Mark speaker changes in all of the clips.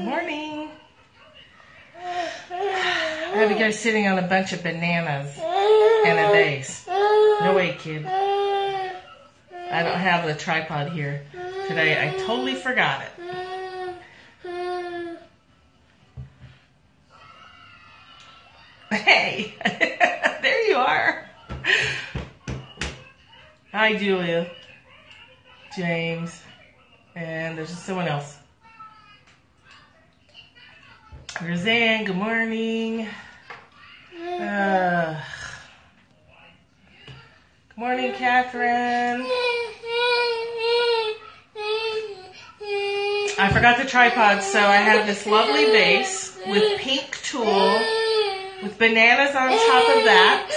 Speaker 1: Morning. I have you guys sitting on a bunch of bananas and a vase. No way, kid. I don't have the tripod here today. I totally forgot it. Hey, there you are. Hi, Julia. James. And there's someone else. Roseanne, good morning. Uh, good morning, Catherine. I forgot the tripod, so I have this lovely vase with pink tulle, with bananas on top of that.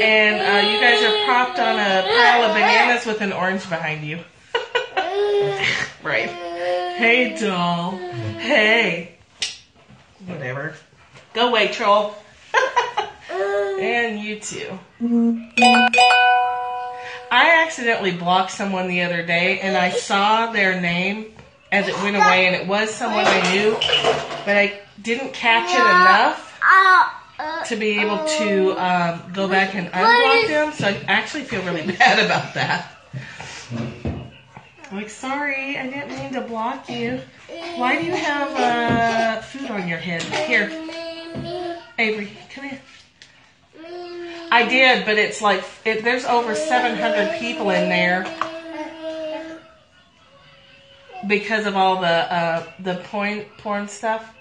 Speaker 1: And uh, you guys are propped on a pile of bananas with an orange behind you. right. Hey, doll. Hey. Whatever. Go away, troll. Uh. and you too. I accidentally blocked someone the other day and I saw their name as it went away and it was someone I knew, but I didn't catch it enough uh, uh, to be able to um, um go back and unblock them. So I actually feel really bad about that. Like, sorry, I didn't mean to block you. Why do you have uh, food on your head? Here, Avery, come here. I did, but it's like it, there's over 700 people in there because of all the uh, the porn porn stuff.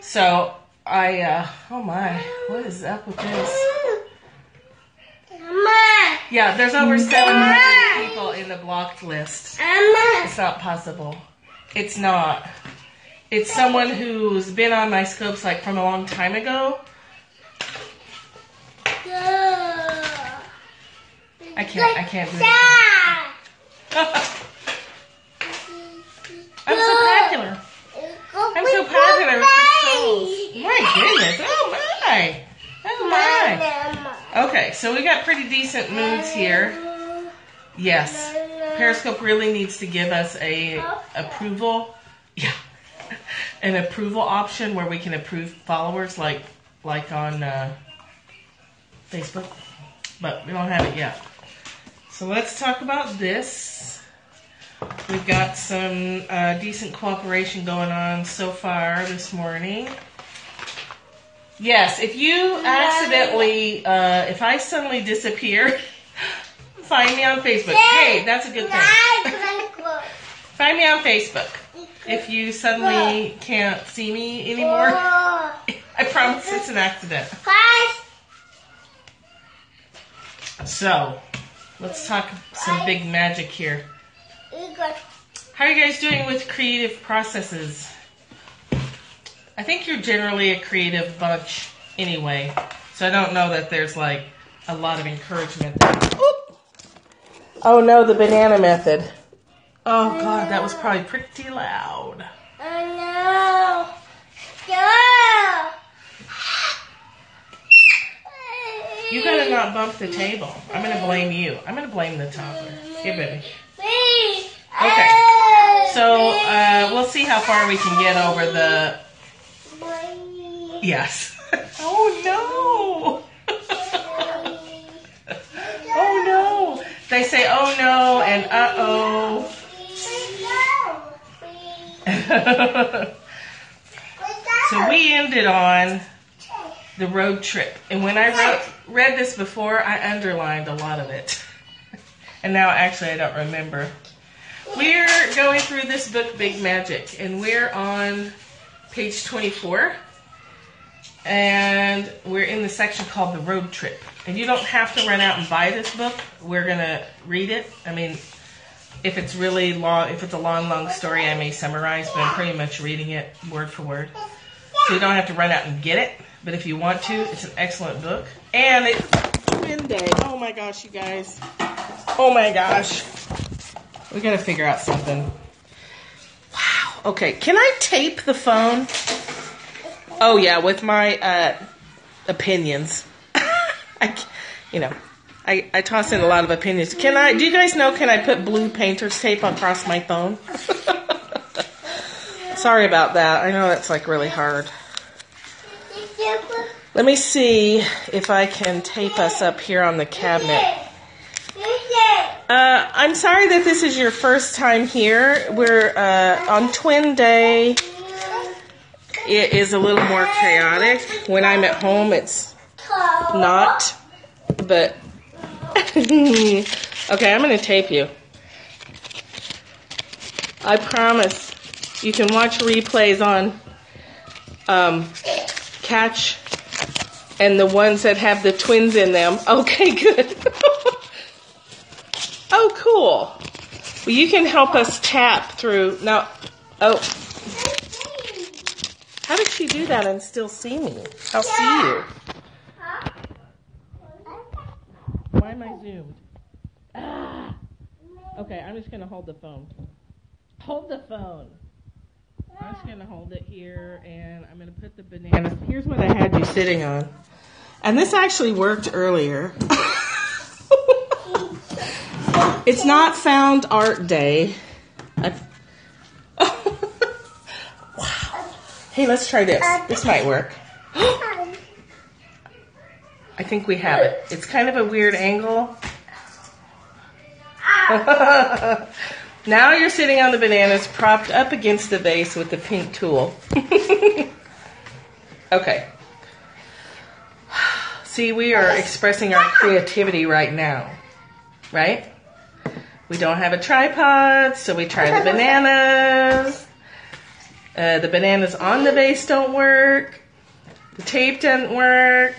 Speaker 1: So I uh, oh my, what is up with this? Yeah, there's over 700 people in the blocked list. It's not possible. It's not. It's someone who's been on my scopes like from a long time ago. I can't. I can't do it. I'm so popular. I'm so popular with the. My goodness. Oh my. Oh my. Okay, so we got pretty decent moods here. Yes. Periscope really needs to give us a approval. Yeah. An approval option where we can approve followers like like on uh, Facebook. But we don't have it yet. So let's talk about this. We've got some uh, decent cooperation going on so far this morning. Yes, if you accidentally, uh, if I suddenly disappear, find me on Facebook. Hey, that's a good thing. Find me on Facebook. If you suddenly can't see me anymore, I promise it's an accident. So, let's talk some big magic here. How are you guys doing with creative processes? I think you're generally a creative bunch anyway, so I don't know that there's like a lot of encouragement there. Oop. Oh no, the banana method. Oh god, that was probably pretty loud. Oh no. You gotta not bump the table. I'm gonna blame you. I'm gonna blame the toddler. Here, baby. Okay. So uh, we'll see how far we can get over the. Yes. oh no. oh no. They say oh no and uh oh. so we ended on the road trip. And when I wrote, read this before, I underlined a lot of it. and now actually I don't remember. We're going through this book, Big Magic, and we're on page 24. And we're in the section called The Road Trip. And you don't have to run out and buy this book. We're going to read it. I mean, if it's really long, if it's a long, long story, I may summarize, but I'm pretty much reading it word for word. So you don't have to run out and get it. But if you want to, it's an excellent book. And it's twin day. Oh my gosh, you guys. Oh my gosh. We gotta figure out something. Okay, can I tape the phone? Oh yeah, with my uh, opinions. I, you know, I, I toss in a lot of opinions. Can I? Do you guys know? Can I put blue painter's tape across my phone? Sorry about that. I know that's like really hard. Let me see if I can tape us up here on the cabinet. Uh, I'm sorry that this is your first time here. We're uh, on Twin Day. It is a little more chaotic. When I'm at home, it's not. But okay, I'm going to tape you. I promise you can watch replays on um, Katch and the ones that have the twins in them. Okay, good. oh, cool. Well, you can help us tap through. Now, oh. How did she do that and still see me? I'll see you. Why am I zoomed? Ah. Okay, I'm just going to hold the phone. Hold the phone. I'm just going to hold it here and I'm going to put the bananas. Here's what I had you sitting on. And this actually worked earlier. it's not found art day. wow. Hey, let's try this. This might work. I think we have it. It's kind of a weird angle. now you're sitting on the bananas propped up against the vase with the pink tulle. okay. See, we are expressing our creativity right now, right? We don't have a tripod, so we try the bananas. Uh, the bananas on the vase don't work. The tape doesn't work.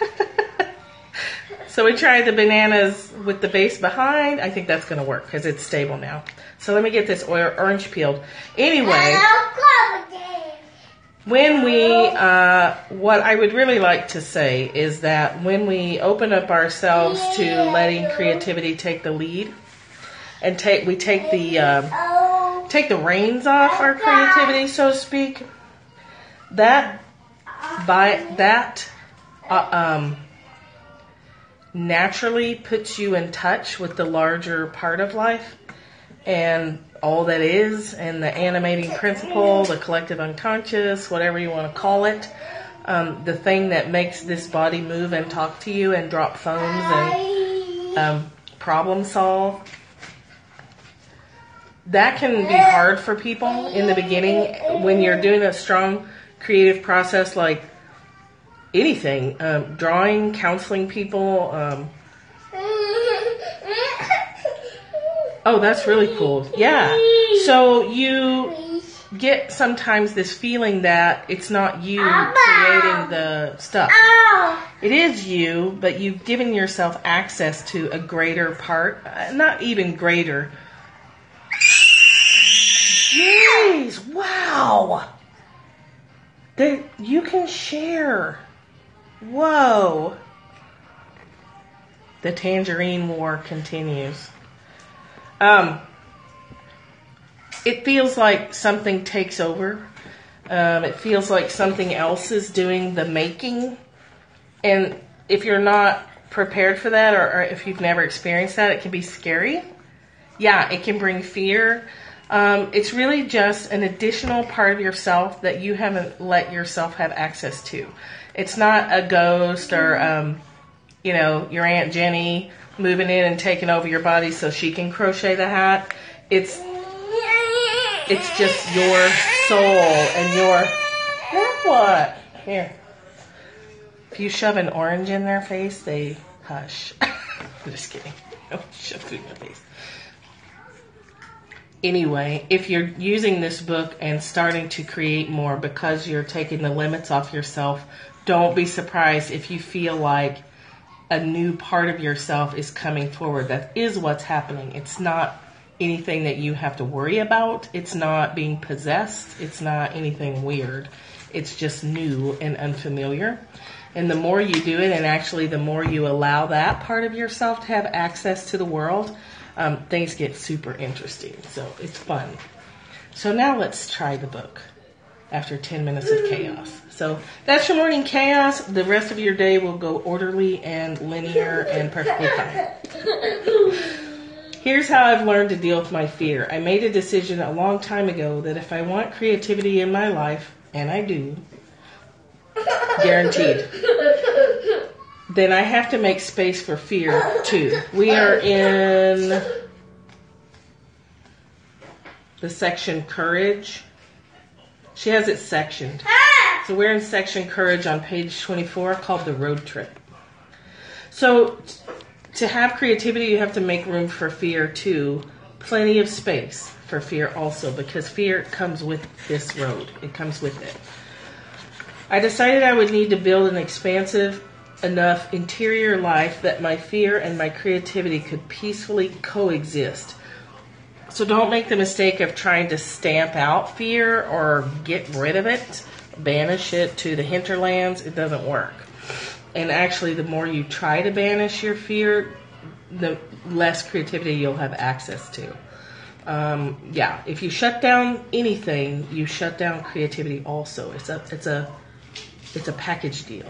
Speaker 1: so we tried the bananas with the base behind. I think that's going to work because it's stable now. So let me get this orange peeled. Anyway when we, uh, what I would really like to say is that when we open up ourselves to letting creativity take the lead, and take we take the um, take the reins off our creativity, so to speak, that by that uh, um, naturally puts you in touch with the larger part of life. And all that is and the animating principle, the collective unconscious, whatever you want to call it. Um, the thing that makes this body move and talk to you and drop phones and um, problem solve. That can be hard for people in the beginning when you're doing a strong creative process like anything um, drawing, counseling people, um, Oh, that's really cool. Yeah. So you get sometimes this feeling that it's not you creating the stuff. It is you, but you've given yourself access to a greater part, uh, not even greater. Jeez, wow. That you can share. Whoa. The Tangerine War continues. Um, it feels like something takes over. Um, it feels like something else is doing the making. And if you're not prepared for that or, or if you've never experienced that, it can be scary. Yeah, it can bring fear. Um, it's really just an additional part of yourself that you haven't let yourself have access to. It's not a ghost or, um, you know, your Aunt Jenny moving in and taking over your body so she can crochet the hat. It's it's just your soul and your what? Here. If you shove an orange in their face, they hush. I'm just kidding. Don't shove food in their face. Anyway, if you're using this book and starting to create more because you're taking the limits off yourself, don't be surprised if you feel like a new part of yourself is coming forward. That is what's happening. It's not anything that you have to worry about. It's not being possessed. It's not anything weird. It's just new and unfamiliar. And the more you do it, and actually the more you allow that part of yourself to have access to the world, um, things get super interesting. So it's fun. So now let's try the book after 10 minutes of chaos. So that's your morning chaos. The rest of your day will go orderly and linear and perfectly fine. Here's how I've learned to deal with my fear. I made a decision a long time ago that if I want creativity in my life, and I do, guaranteed, then I have to make space for fear too. We are in the section courage. She has it sectioned. Ah! So we're in section courage on page 24 called the road trip. So to have creativity, you have to make room for fear too. Plenty of space for fear also because fear comes with this road. It comes with it. I decided I would need to build an expansive enough interior life that my fear and my creativity could peacefully coexist. So don't make the mistake of trying to stamp out fear or get rid of it, banish it to the hinterlands. It doesn't work. And actually, the more you try to banish your fear, the less creativity you'll have access to. Um, yeah, if you shut down anything, you shut down creativity also. It's a it's a it's a package deal.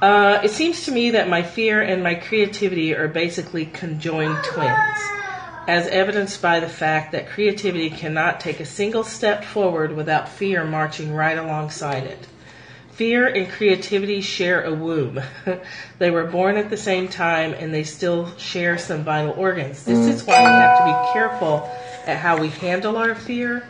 Speaker 1: Uh, it seems to me that my fear and my creativity are basically conjoined twins, as evidenced by the fact that creativity cannot take a single step forward without fear marching right alongside it. Fear and creativity share a womb. they were born at the same time and they still share some vital organs. This is why we have to be careful at how we handle our fear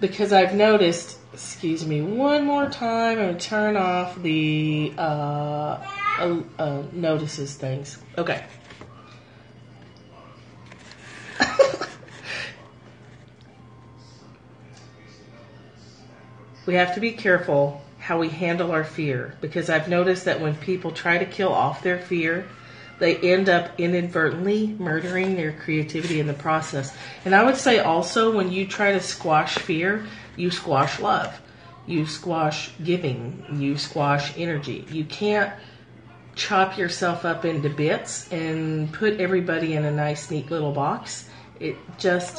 Speaker 1: because I've noticed, excuse me, one more time, to turn off the uh, uh, uh, notices things. Okay. we have to be careful how we handle our fear because I've noticed that when people try to kill off their fear, they end up inadvertently murdering their creativity in the process. And I would say also when you try to squash fear, you squash love, you squash giving, you squash energy. You can't chop yourself up into bits and put everybody in a nice, neat little box. It just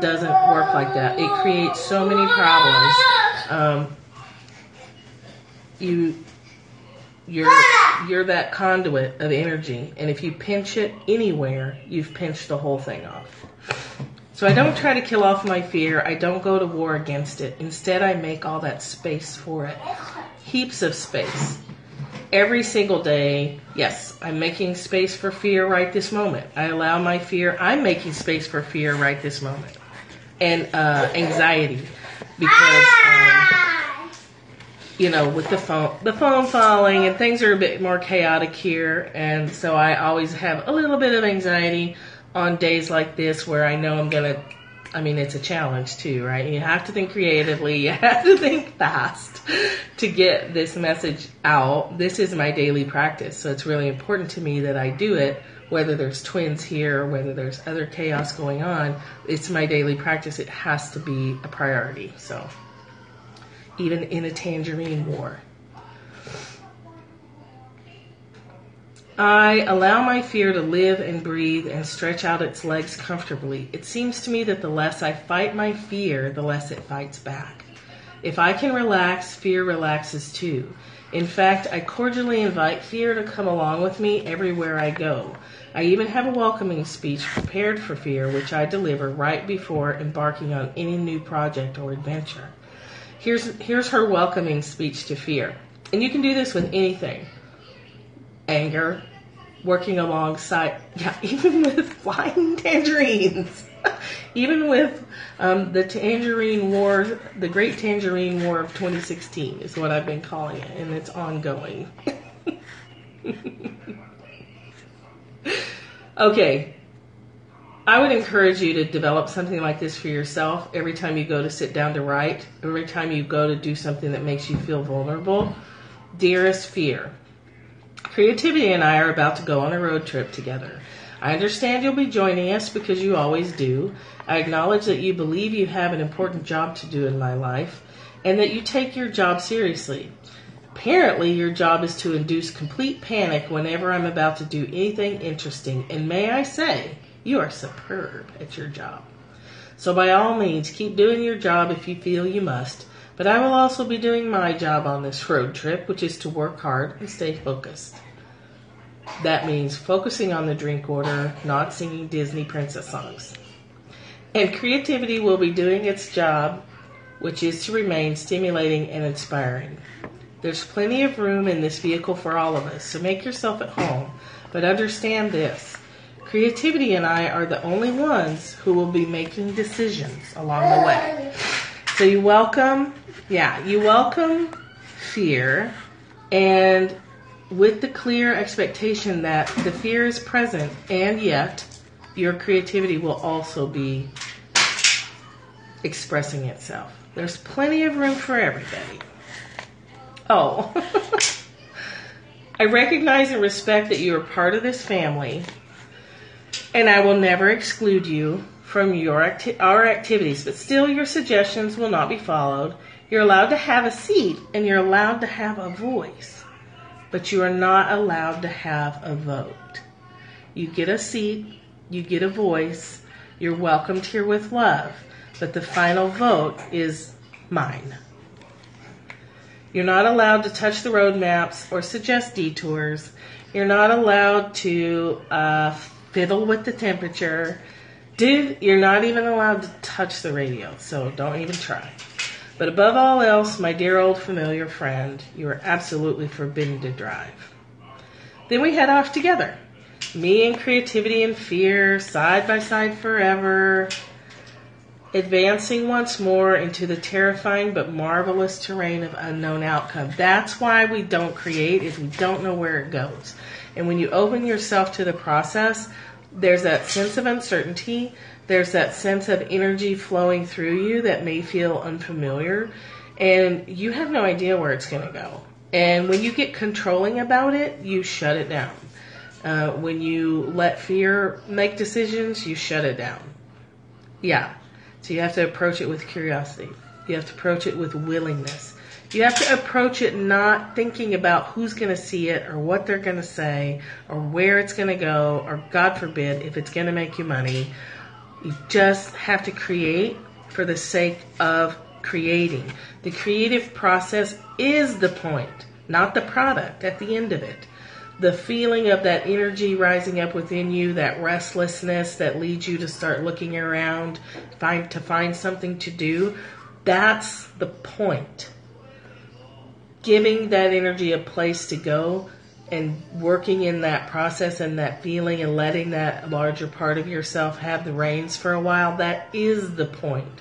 Speaker 1: doesn't work like that. It creates so many problems. Um, you you're you're that conduit of energy and if you pinch it anywhere you've pinched the whole thing off so i don't try to kill off my fear. I don't go to war against it. Instead i make all that space for it. Heaps of space. Every single day yes i'm making space for fear right this moment. I allow my fear. I'm making space for fear right this moment. And uh, anxiety. Because um, you know, with the phone, the phone falling and things are a bit more chaotic here. And so I always have a little bit of anxiety on days like this where I know I'm going to, I mean, it's a challenge too, right? You have to think creatively. You have to think fast to get this message out. This is my daily practice. So it's really important to me that I do it whether there's twins here whether there's other chaos going on, it's my daily practice. It has to be a priority. So even in a tangerine war. I allow my fear to live and breathe and stretch out its legs comfortably. It seems to me that the less I fight my fear, the less it fights back. If I can relax, fear relaxes too. In fact, I cordially invite fear to come along with me everywhere I go. I even have a welcoming speech prepared for fear, which I deliver right before embarking on any new project or adventure. Here's, here's her welcoming speech to fear. And you can do this with anything anger, working alongside, yeah, even with flying tangerines. even with um, the Tangerine War, the Great Tangerine War of 2016 is what I've been calling it, and it's ongoing. okay, I would encourage you to develop something like this for yourself every time you go to sit down to write, every time you go to do something that makes you feel vulnerable. Dearest fear, creativity and I are about to go on a road trip together. I understand you'll be joining us because you always do. I acknowledge that you believe you have an important job to do in my life and that you take your job seriously. Apparently, your job is to induce complete panic whenever I'm about to do anything interesting, and may I say, you are superb at your job. So by all means, keep doing your job if you feel you must, but I will also be doing my job on this road trip, which is to work hard and stay focused. That means focusing on the drink order, not singing Disney princess songs. And creativity will be doing its job, which is to remain stimulating and inspiring. There's plenty of room in this vehicle for all of us, so make yourself at home. But understand this creativity and I are the only ones who will be making decisions along the way. So you welcome, yeah, you welcome fear and with the clear expectation that the fear is present and yet your creativity will also be expressing itself. There's plenty of room for everybody. Oh. I recognize and respect that you are part of this family, and I will never exclude you from your acti- our activities, but still your suggestions will not be followed. You're allowed to have a seat and you're allowed to have a voice, but you are not allowed to have a vote. You get a seat, you get a voice, you're welcomed here with love, but the final vote is mine. You're not allowed to touch the road maps or suggest detours. You're not allowed to uh, fiddle with the temperature. Dude, you're not even allowed to touch the radio, so don't even try. But above all else, my dear old familiar friend, you are absolutely forbidden to drive. Then we head off together. Me and creativity and fear, side by side forever, advancing once more into the terrifying but marvelous terrain of unknown outcome. That's why we don't create is we don't know where it goes. And when you open yourself to the process, there's that sense of uncertainty, there's that sense of energy flowing through you that may feel unfamiliar, and you have no idea where it's going to go. And when you get controlling about it, you shut it down. Uh, when you let fear make decisions, you shut it down. Yeah, so you have to approach it with curiosity. You have to approach it with willingness. You have to approach it not thinking about who's going to see it or what they're going to say or where it's going to go or, God forbid, if it's going to make you money. You just have to create for the sake of creating. The creative process is the point, not the product at the end of it the feeling of that energy rising up within you, that restlessness that leads you to start looking around, find to find something to do, that's the point. Giving that energy a place to go and working in that process and that feeling and letting that larger part of yourself have the reins for a while, that is the point.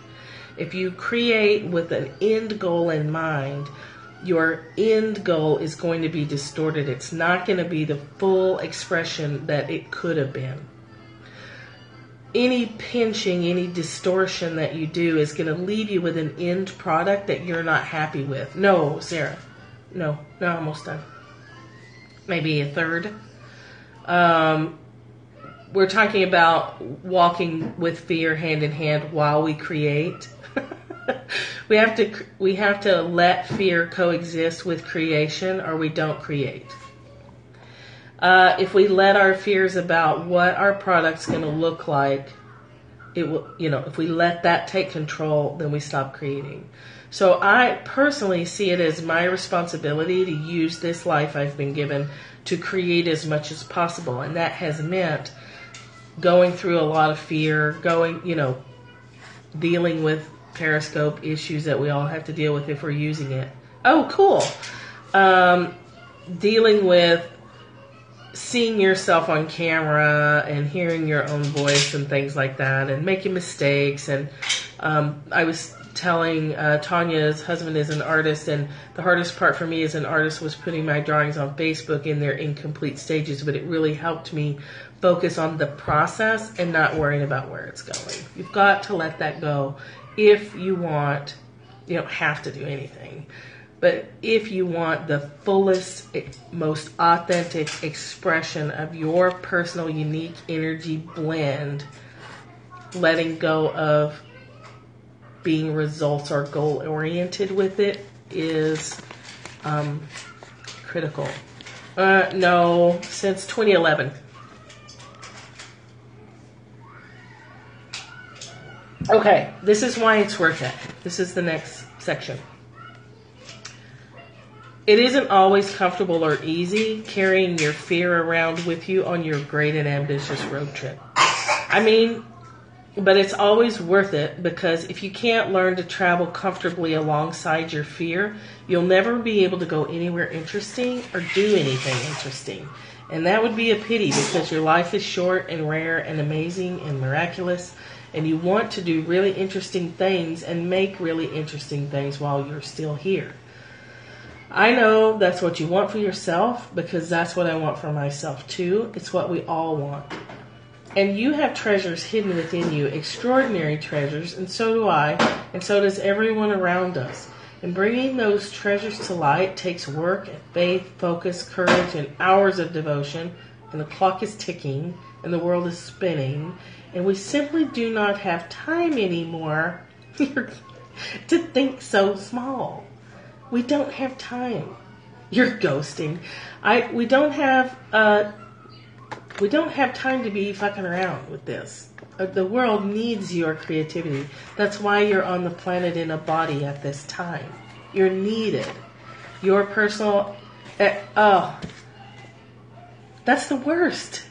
Speaker 1: If you create with an end goal in mind, your end goal is going to be distorted. It's not going to be the full expression that it could have been. Any pinching, any distortion that you do is going to leave you with an end product that you're not happy with. No, Sarah. No, no, almost done. Maybe a third. Um, we're talking about walking with fear hand in hand while we create. we have to we have to let fear coexist with creation, or we don't create. Uh, if we let our fears about what our product's going to look like, it will, you know, if we let that take control, then we stop creating. So I personally see it as my responsibility to use this life I've been given to create as much as possible, and that has meant going through a lot of fear, going, you know, dealing with Periscope issues that we all have to deal with if we're using it. Oh, cool. Um, dealing with seeing yourself on camera and hearing your own voice and things like that and making mistakes. And um, I was telling uh, Tanya's husband is an artist, and the hardest part for me as an artist was putting my drawings on Facebook in their incomplete stages, but it really helped me focus on the process and not worrying about where it's going. You've got to let that go if you want, you don't have to do anything, but if you want the fullest, most authentic expression of your personal, unique energy blend, letting go of being results or goal oriented with it is um, critical. Uh, no, since 2011. Okay, this is why it's worth it. This is the next section. It isn't always comfortable or easy carrying your fear around with you on your great and ambitious road trip. I mean, but it's always worth it because if you can't learn to travel comfortably alongside your fear, you'll never be able to go anywhere interesting or do anything interesting. And that would be a pity because your life is short and rare and amazing and miraculous, and you want to do really interesting things and make really interesting things while you're still here. I know that's what you want for yourself because that's what I want for myself too. It's what we all want. And you have treasures hidden within you, extraordinary treasures, and so do I, and so does everyone around us. And bringing those treasures to light takes work, faith, focus, courage, and hours of devotion. And the clock is ticking, and the world is spinning, and we simply do not have time anymore to think so small. We don't have time. You're ghosting. I. We don't have. Uh, we don't have time to be fucking around with this. Uh, the world needs your creativity. That's why you're on the planet in a body at this time. You're needed. Your personal. Uh, oh. That's the worst.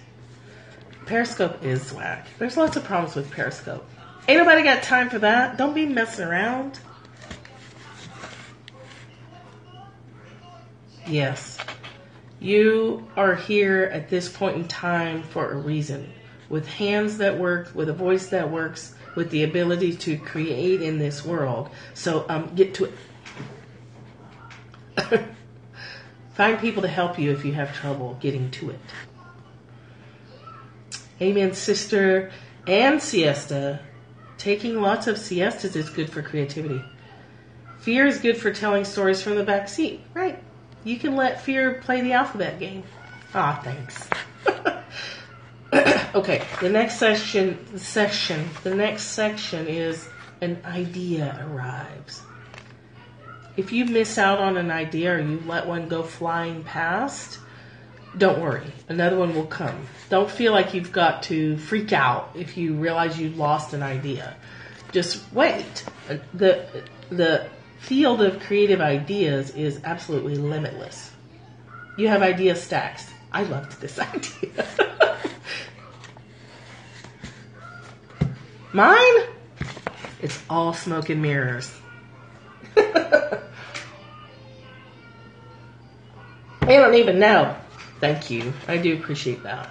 Speaker 1: Periscope is whack. There's lots of problems with Periscope. Ain't nobody got time for that. Don't be messing around. Yes. You are here at this point in time for a reason. With hands that work, with a voice that works, with the ability to create in this world. So um, get to it. Find people to help you if you have trouble getting to it. Amen, sister. And siesta. Taking lots of siestas is good for creativity. Fear is good for telling stories from the back seat. Right. You can let fear play the alphabet game. Ah, thanks. okay, the next section, section, the next section is an idea arrives. If you miss out on an idea or you let one go flying past, don't worry. Another one will come. Don't feel like you've got to freak out if you realize you lost an idea. Just wait. The the field of creative ideas is absolutely limitless. You have idea stacks. I loved this idea. Mine? It's all smoke and mirrors. they don't even know. Thank you. I do appreciate that.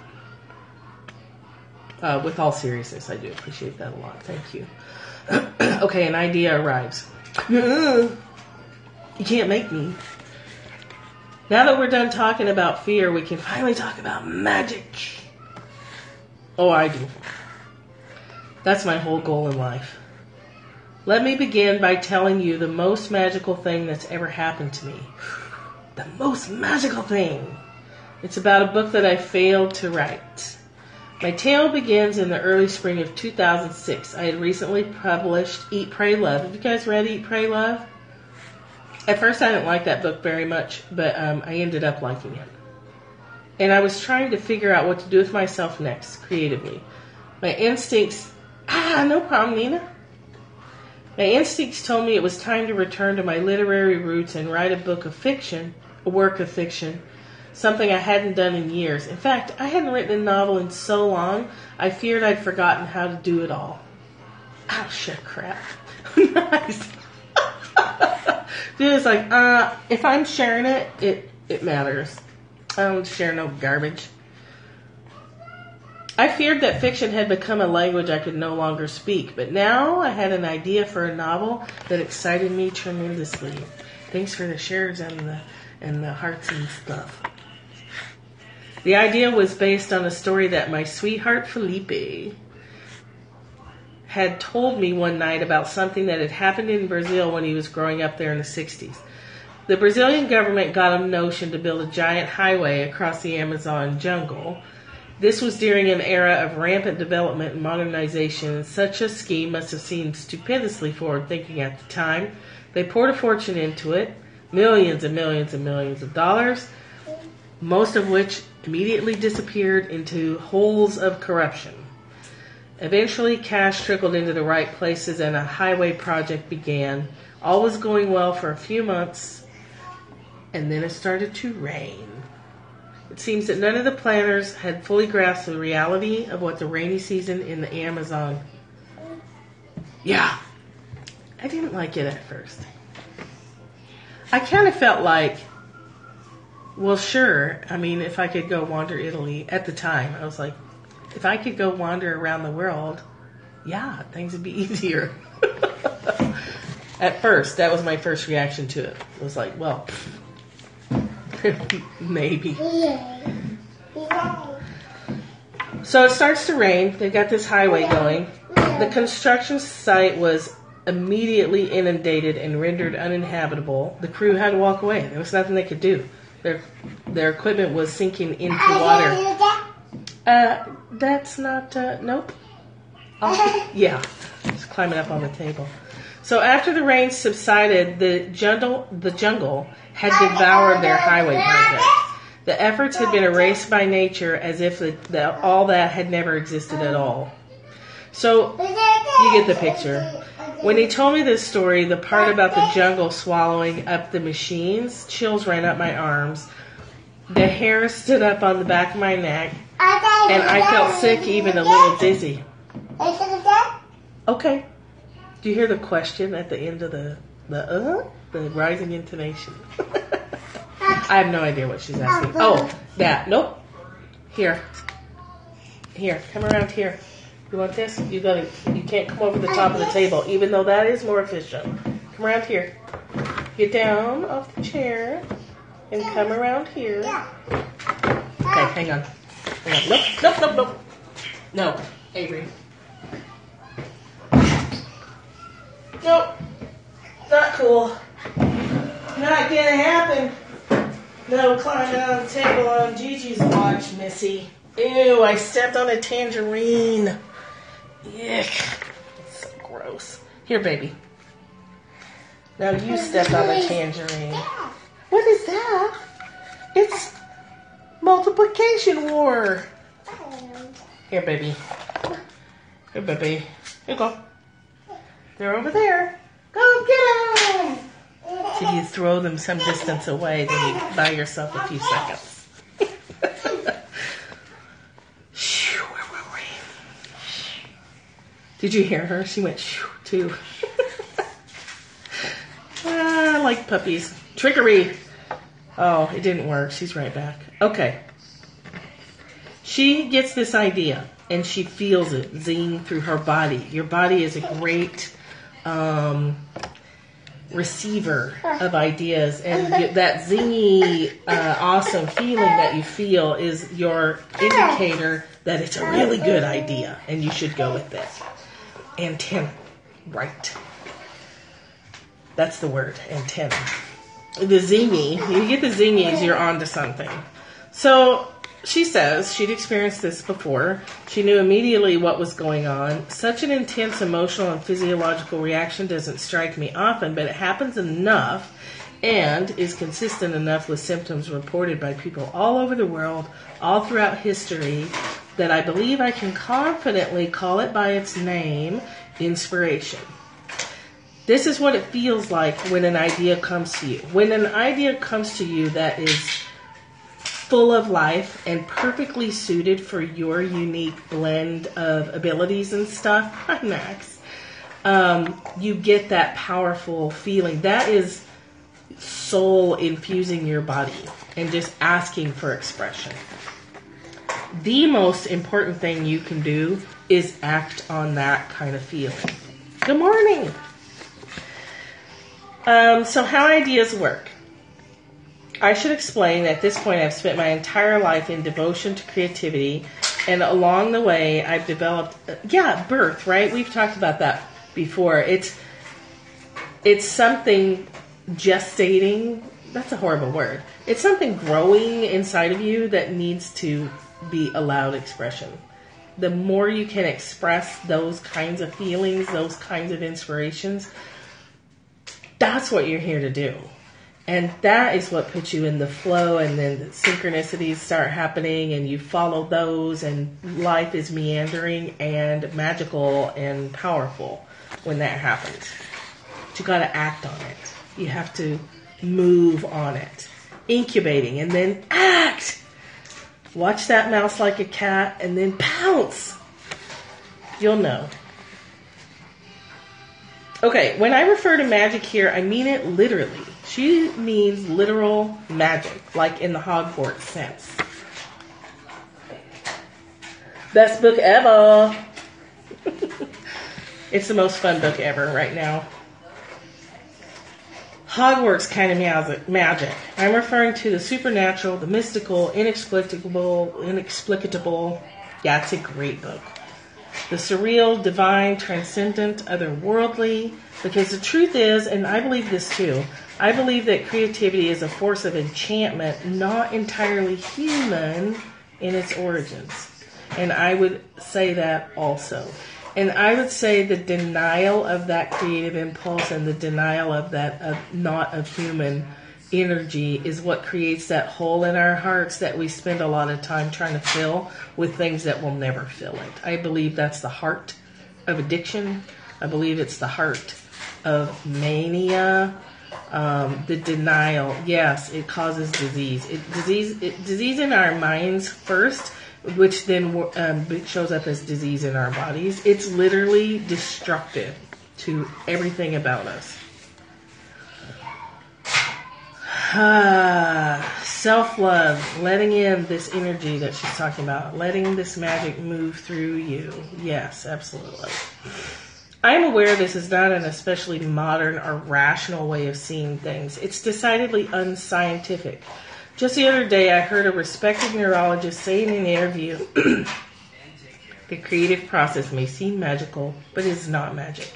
Speaker 1: Uh, with all seriousness, I do appreciate that a lot. Thank you. okay, an idea arrives. You can't make me. Now that we're done talking about fear, we can finally talk about magic. Oh, I do. That's my whole goal in life. Let me begin by telling you the most magical thing that's ever happened to me. The most magical thing. It's about a book that I failed to write. My tale begins in the early spring of 2006. I had recently published Eat, Pray, Love. Have you guys read Eat, Pray, Love? At first, I didn't like that book very much, but um, I ended up liking it. And I was trying to figure out what to do with myself next, creatively. My instincts, ah, no problem, Nina. My instincts told me it was time to return to my literary roots and write a book of fiction, a work of fiction, something I hadn't done in years. In fact, I hadn't written a novel in so long, I feared I'd forgotten how to do it all. Oh, shit, crap. nice. Dude, it's like, uh, if I'm sharing it, it, it matters. I don't share no garbage. I feared that fiction had become a language I could no longer speak, but now I had an idea for a novel that excited me tremendously. Thanks for the shares and the and the hearts and stuff. The idea was based on a story that my sweetheart Felipe had told me one night about something that had happened in Brazil when he was growing up there in the 60s. The Brazilian government got a notion to build a giant highway across the Amazon jungle. This was during an era of rampant development and modernization, and such a scheme must have seemed stupendously forward thinking at the time. They poured a fortune into it, millions and millions and millions of dollars, most of which immediately disappeared into holes of corruption. Eventually, cash trickled into the right places and a highway project began. All was going well for a few months. and then it started to rain. It seems that none of the planners had fully grasped the reality of what the rainy season in the Amazon. Yeah, I didn't like it at first. I kind of felt like, well, sure. I mean, if I could go wander Italy at the time, I was like, if I could go wander around the world, yeah, things would be easier. at first, that was my first reaction to it. It was like, well, maybe. So it starts to rain. They've got this highway going. The construction site was immediately inundated and rendered uninhabitable. The crew had to walk away. There was nothing they could do. Their their equipment was sinking into water. Uh, that's not. Uh, nope. Oh, yeah, just climbing up on the table. So after the rain subsided, the jungle the jungle had devoured their highway project. The efforts had been erased by nature as if the, the, all that had never existed at all. So you get the picture. When he told me this story, the part about the jungle swallowing up the machines, chills ran up my arms. The hair stood up on the back of my neck, and I felt sick, even a little dizzy. Okay. Do you hear the question at the end of the the uh the rising intonation? I have no idea what she's asking. Oh, that. Nope. Here. Here. Come around here. You want this? You gotta. You can't come over the top of the table, even though that is more efficient. Come around here. Get down off the chair and come around here. Okay, hang on. Hang on. Nope. Nope. Nope. Nope. No, Avery. Nope. Not cool. Not gonna happen. No climbing on the table on Gigi's watch, Missy. Ew, I stepped on a tangerine. Yuck. So gross. Here, baby. Now you stepped on a tangerine. What is that? It's multiplication war. Here, baby. Here, baby. Here you go. They're over there. Go get them! If you throw them some distance away, then you buy yourself a few seconds. Shoo, where were we? Did you hear her? She went shoo, too. ah, I like puppies. Trickery. Oh, it didn't work. She's right back. Okay. She gets this idea and she feels it zing through her body. Your body is a great um, receiver of ideas, and that zingy, uh, awesome feeling that you feel is your indicator that it's a really good idea and you should go with it. Antenna, right? That's the word, antenna. The zingy, you get the zingies, you're onto something. So she says she'd experienced this before. She knew immediately what was going on. Such an intense emotional and physiological reaction doesn't strike me often, but it happens enough and is consistent enough with symptoms reported by people all over the world, all throughout history, that I believe I can confidently call it by its name inspiration. This is what it feels like when an idea comes to you. When an idea comes to you that is full of life and perfectly suited for your unique blend of abilities and stuff. Hi, Max. Um, you get that powerful feeling. That is soul infusing your body and just asking for expression. The most important thing you can do is act on that kind of feeling. Good morning. Um, so, how ideas work. I should explain at this point I've spent my entire life in devotion to creativity, and along the way I've developed, yeah, birth, right? We've talked about that before. It's it's something gestating. That's a horrible word. It's something growing inside of you that needs to be allowed expression. The more you can express those kinds of feelings, those kinds of inspirations, that's what you're here to do. And that is what puts you in the flow, and then the synchronicities start happening, and you follow those, and life is meandering and magical and powerful when that happens. But you got to act on it. You have to move on it. incubating, and then act. Watch that mouse like a cat, and then pounce. You'll know. Okay, when I refer to magic here, I mean it literally. She means literal magic, like in the Hogwarts sense. Best book ever. it's the most fun book ever right now. Hogwarts kind of magic. I'm referring to the supernatural, the mystical, inexplicable, inexplicable. Yeah, it's a great book. The surreal, divine, transcendent, otherworldly. Because the truth is, and I believe this too, I believe that creativity is a force of enchantment, not entirely human in its origins. And I would say that also. And I would say the denial of that creative impulse and the denial of that of not of human energy is what creates that hole in our hearts that we spend a lot of time trying to fill with things that will never fill it. I believe that's the heart of addiction. I believe it's the heart of mania. Um, the denial, yes, it causes disease. It disease, it, disease in our minds first, which then um, shows up as disease in our bodies. It's literally destructive to everything about us. Ah, self love, letting in this energy that she's talking about, letting this magic move through you. Yes, absolutely. I am aware this is not an especially modern or rational way of seeing things. It's decidedly unscientific. Just the other day, I heard a respected neurologist say in an interview the creative process may seem magical, but it is not magic.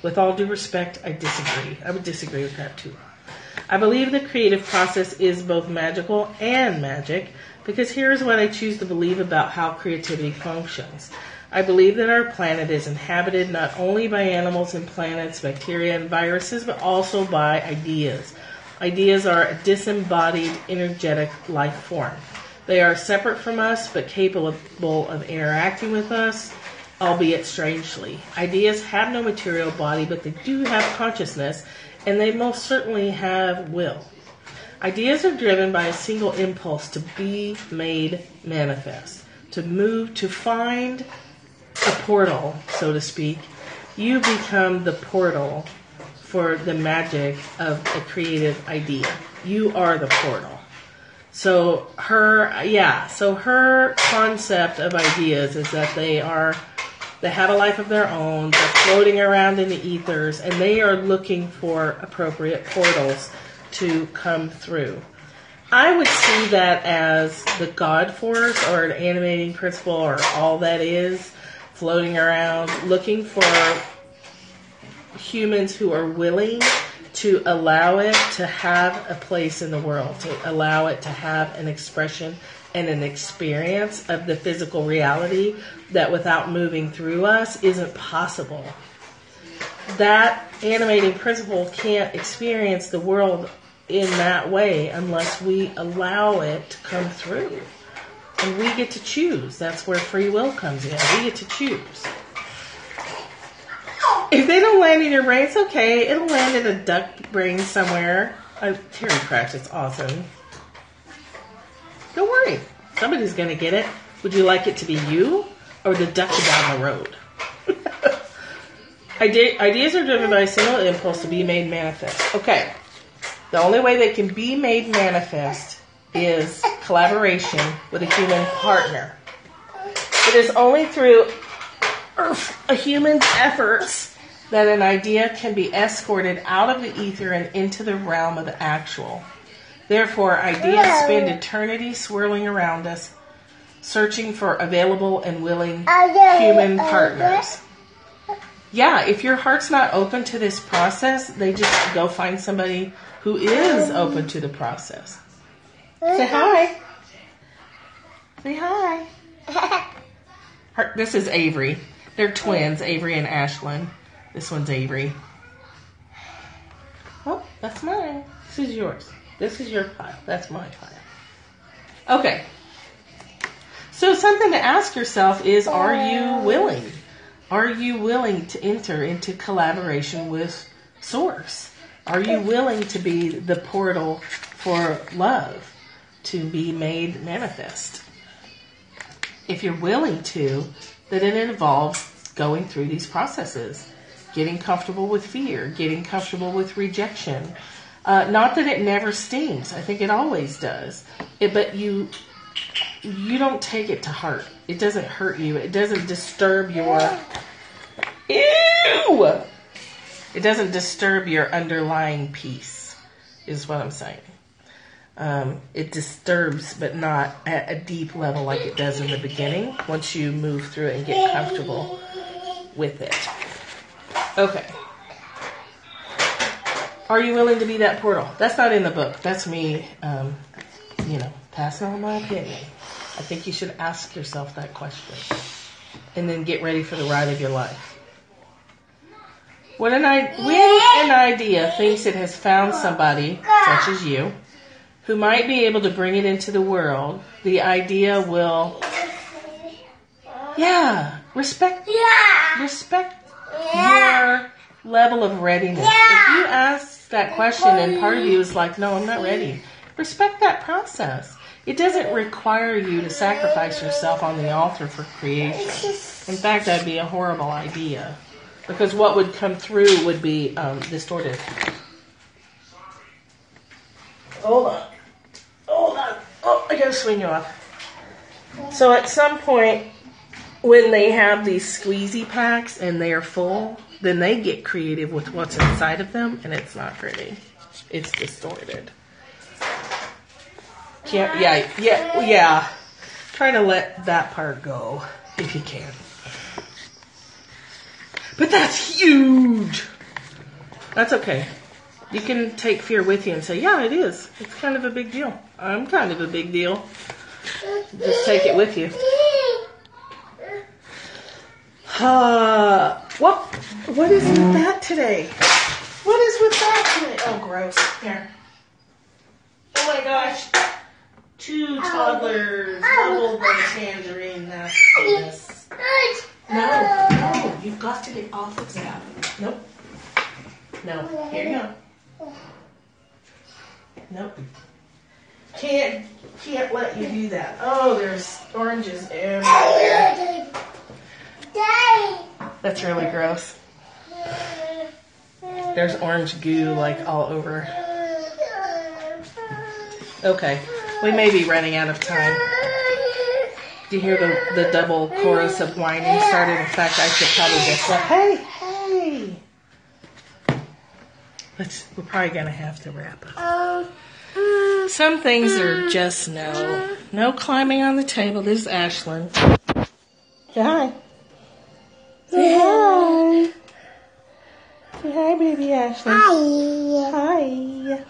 Speaker 1: With all due respect, I disagree. I would disagree with that too. I believe the creative process is both magical and magic because here is what I choose to believe about how creativity functions. I believe that our planet is inhabited not only by animals and planets, bacteria and viruses, but also by ideas. Ideas are a disembodied, energetic life form. They are separate from us, but capable of interacting with us, albeit strangely. Ideas have no material body, but they do have consciousness, and they most certainly have will. Ideas are driven by a single impulse to be made manifest, to move, to find a portal, so to speak. You become the portal for the magic of a creative idea. You are the portal. So her, yeah, so her concept of ideas is that they are, they have a life of their own, they're floating around in the ethers, and they are looking for appropriate portals to come through. I would see that as the God force or an animating principle or all that is floating around looking for humans who are willing to allow it to have a place in the world, to allow it to have an expression and an experience of the physical reality that without moving through us isn't possible. That animating principle can't experience the world in that way unless we allow it to come through. And we get to choose. That's where free will comes in. We get to choose. If they don't land in your brain, it's okay. It'll land in a duck brain somewhere. Uh, Terry Crash, it's awesome. Don't worry. Somebody's going to get it. Would you like it to be you or the duck down the road? Ideas are driven by a single impulse to be made manifest. Okay. The only way they can be made manifest is collaboration with a human partner. It is only through a human's efforts that an idea can be escorted out of the ether and into the realm of the actual. Therefore, ideas spend eternity swirling around us, searching for available and willing human partners. Yeah, if your heart's not open to this process, they just go find somebody who is open to the process. Say hi. Say hi. Her, this is Avery. They're twins, Avery and Ashlyn. This one's Avery. Oh, that's mine. This is yours. This is your pile. That's my pile. Okay. So something to ask yourself is, are you willing? Are you willing to enter into collaboration with Source? Are you willing to be the portal for love to be made manifest. If you're willing to, then it involves going through these processes, getting comfortable with fear, getting comfortable with rejection. Uh, not that it never stings. I think it always does. It, but you you don't take it to heart. It doesn't hurt you. It doesn't disturb your ew. It doesn't disturb your underlying peace. Is what I'm saying. Um, it disturbs, but not at a deep level like it does in the beginning. Once you move through it and get comfortable with it. Okay. Are you willing to be that portal? That's not in the book. That's me, um, you know, passing on my opinion. I think you should ask yourself that question and then get ready for the ride of your life. When an, when an idea thinks it has found somebody, such as you, who might be able to bring it into the world, the idea will, yeah, respect, Yeah. respect level of readiness. If you ask that question and part of you is like, no, I'm not ready, respect that process. It doesn't require you to sacrifice yourself on the altar for creation. In fact, that'd be a horrible idea because what would come through would be um, distorted. Hold on. Hold on. Oh, I gotta swing you off. So at some point, when they have these squeezy packs and they're full, then they get creative with what's inside of them, and it's not pretty. It's distorted. Can't, yeah, yeah, yeah. Try to let that part go if you can. But that's huge. That's okay. You can take fear with you and say, yeah, it is. It's kind of a big deal. I'm kind of a big deal. Just take it with you. Uh, what, what is with that today? What is with that today? Oh, gross. Here. Oh my gosh. Two toddlers nibbled on tangerine That's nastiness. No, no, you've got to get off of that. Nope. No, here you go. Nope. Can't, can't let you do that. Oh, there's oranges everywhere. That's really gross. There's orange goo like all over. Okay, we may be running out of time. Do you hear the, the double chorus of whining started? In fact, I should probably just like, hey, hey. Let's, we're probably going to have to wrap up. Some things are just no. No climbing on the table. This is Ashlyn. Say hi. Say hi. Say hi, baby Ashlyn. Hi.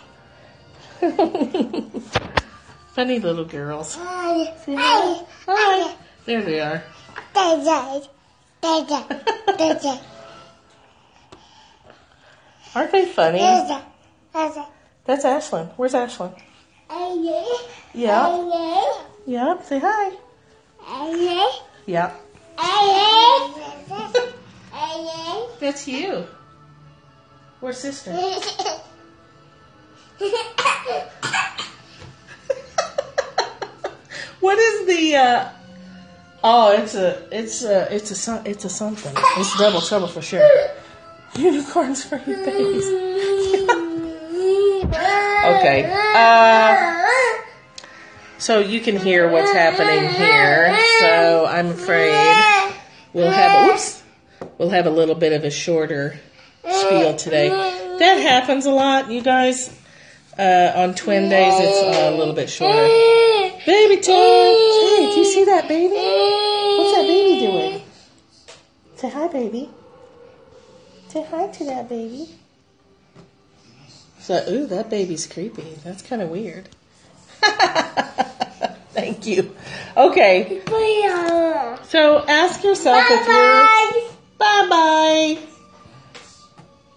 Speaker 1: Hi. Funny little girls. Say hi. Hi. There they are. Aren't they funny? That's Ashlyn. Where's Ashlyn? Yeah. Yep. Say hi. Yep. That's you. Where's sisters. what is the? Uh, oh, it's a, it's a, it's a, it's a something. It's double trouble for sure. Unicorns for you babies. okay. Uh, so you can hear what's happening here. So I'm afraid we'll have. Oops. We'll have a little bit of a shorter spiel today. That happens a lot, you guys. Uh, on twin days, it's a little bit shorter. Baby time! Hey, do you see that baby? What's that baby doing? Say hi, baby. Say hi to that baby. So, ooh, that baby's creepy. That's kind of weird. Thank you. Okay. So ask yourself if you're. Bye bye.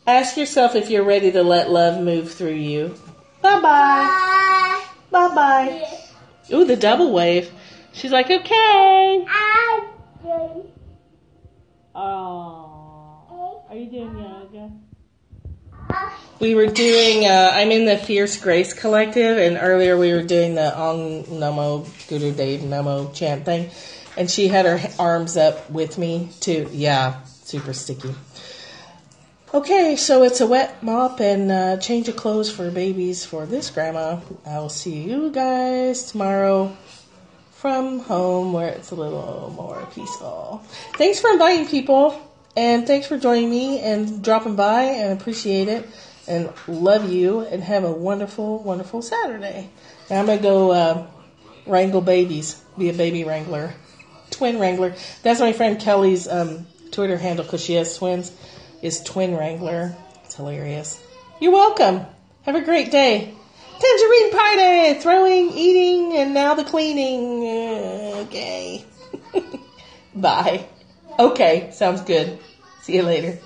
Speaker 1: Ask yourself if you're ready to let love move through you. Bye bye. Bye bye. Ooh, the double wave. She's like, okay. Oh. Are you doing yoga? We were doing, uh, I'm in the Fierce Grace Collective, and earlier we were doing the Ong Namo Guru Dev Namo chant thing, and she had her arms up with me too. Yeah, super sticky. Okay, so it's a wet mop and uh, change of clothes for babies for this grandma. I will see you guys tomorrow from home where it's a little more peaceful. Thanks for inviting people and thanks for joining me and dropping by and appreciate it and love you and have a wonderful, wonderful Saturday. I'm going to go uh, wrangle babies, be a baby wrangler, twin wrangler. That's my friend Kelly's um, Twitter handle because she has twins is Twin Wrangler. It's hilarious. You're welcome. Have a great day. Tangerine party! Throwing, eating, and now the cleaning. Uh, okay. Bye. Okay, sounds good. See you later.